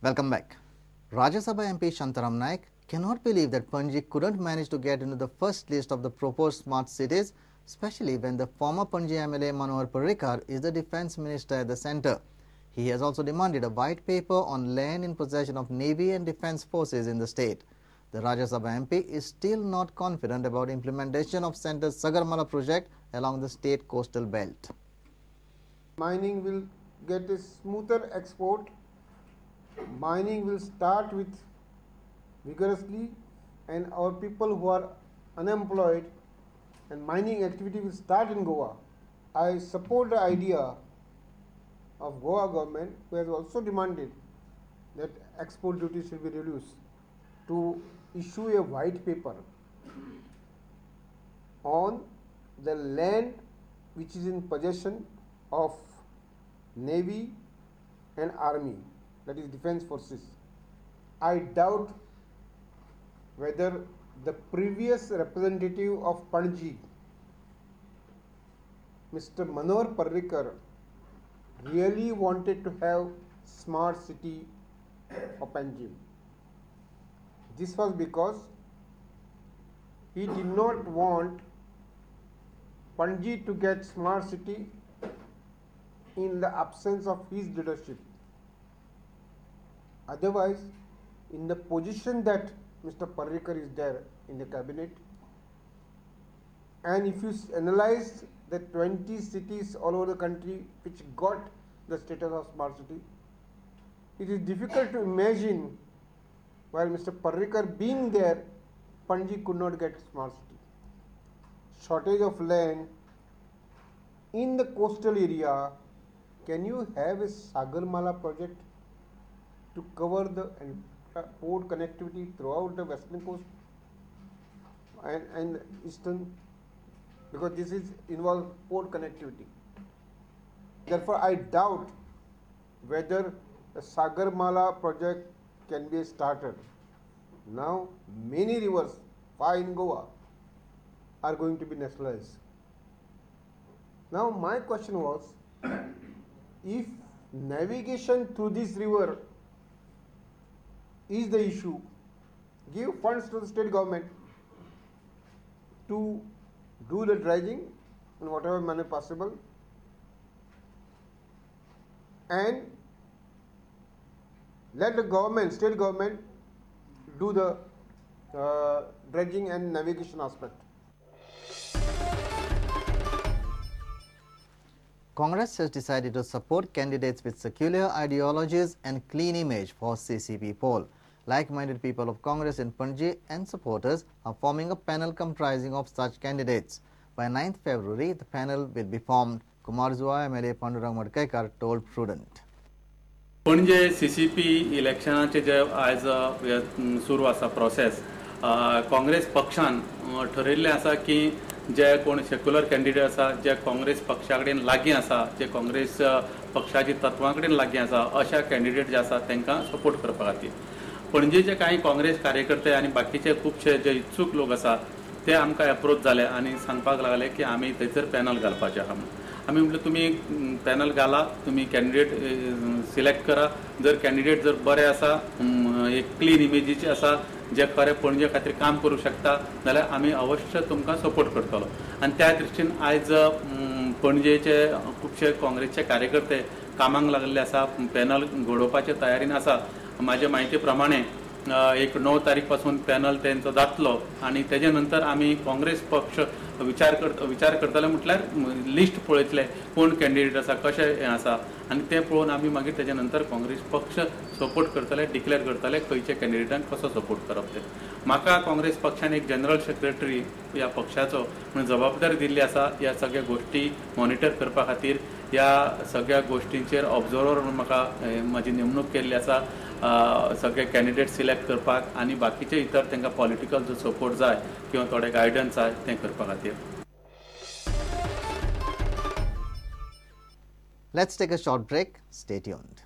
Welcome back. Rajya Sabha MP Shantaram Naik cannot believe that Panaji couldn't manage to get into the first list of the proposed smart cities, especially when the former Panaji MLA Manohar Parrikar is the defense minister at the centre. He has also demanded a white paper on land in possession of Navy and defense forces in the state. The Rajya Sabha MP is still not confident about implementation of centre's Sagarmala project along the state coastal belt. mining will get a smoother export. Mining will start with vigorously and our people who are unemployed and mining activity will start in Goa. I support the idea of Goa government who has also demanded that export duty should be reduced to issue a white paper on the land which is in possession of navy and army that is defense forces i doubt whether the previous representative of panaji mr Manohar Parrikar really wanted to have smart city of panaji this was because he did not want Panaji to get smart city in the absence of his leadership. Otherwise, in the position that Mr. Parrikar is there in the cabinet, and if you analyze the 20 cities all over the country which got the status of smart city, it is difficult to imagine while Mr. Parrikar being there, Panaji could not get smart city. Shortage of land in the coastal area, can you have a Sagarmala project to cover the port connectivity throughout the western coast and, and eastern? Because this is involve port connectivity. Therefore, I doubt whether the Sagarmala project can be started. Now, many rivers, five in Goa, are going to be nationalized. Now, my question was if navigation through this river is the issue, give funds to the state government to do the dredging in whatever manner possible and let the government, state government, do the uh, dredging and navigation aspect. Congress has decided to support candidates with secular ideologies and clean image for CCP poll. Like-minded people of Congress in Panji and supporters are forming a panel comprising of such candidates. By 9th February, the panel will be formed. Kumar Zua MLA Pandurang Madkekar told Prudent. Panaji C C P इलेक्शनाचे जे आयज अ, सुरू आसा process अ, काँग्रेस पक्षान अ, ठरयल्लें आसा की जे कोण सेक्युलर कॅन्डिडेट आसा जे काँग्रेस पक्षा कडेन लागीं आसा जे काँग्रेस अ, पक्षाची तत्वां कडेन लागीं आसा अशा कॅन्डिडेट जे आसा तांकां सपोर्ट करपा खातीर पणजेचे कांय काँग्रेस कार्यकर्ते आनी बाकीचे खुबशे जे इत्सूक लोक आसा ते आमकां एप्रोच जाले आनी सांगपाक लागले की आमी थंयसर पॅनल घालपाचे आहा म्हणून. आमी म्हटलं तुमी पॅनल घाला तुमी कॅन्डिडेट सिलेक्ट करा. जर कॅन्डिडेट जर बरे आसा एक क्लीन इमेजीचे आसा जे खरे पणजे खातीर काम करू शकता जाल्यार आमी अवश्य तुमकां सपोर्ट करतलो. आनी त्या दृश्टीन आयज पणजेचे खुबशे काँग्रेसचे कार्यकर्ते कामाक लागिल्ले आसा पॅनल घडोवपाचे तयारीन आसा माझ्या म्हायती एक णव तारीखपासून पॅनल तेंचो जातलो आनी तेजे नंतर आमी काँग्रेस पक्ष विचार कर विचार करतले म्हटल्यार लिस्ट पळयतले कोण कॅन्डिडेट आसा कशें हें आसा आनी तें पळोवन आमी मागीर तेजे नंतर काँग्रेस पक्ष सपोर्ट करतले डिक्लेअर करतले खंयच्या कॅन्डिडेटांक कसो सपोर्ट करप ते म्हाका काँग्रेस पक्षान एक जनरल सेक्रेटरी ह्या पक्षाचो म्हणून जबाबदारी दिल्ली आसा ह्या सगळ्या गोश्टी मॉनिटर करपा खातीर ह्या सगळ्या गोश्टींचेर ऑब्झर्वर म्हणून म्हाका म्हाजी नेमणूक केल्ली आसा सगळे कॅन्डिडेट सिलेक्ट करपाक आनी इतर तांकां पॉलिटिकल जो सपोर्ट जाय किंवा थोडे गायडन्स जाय, तें करपा खातीर Let's take a short break. Stay tuned.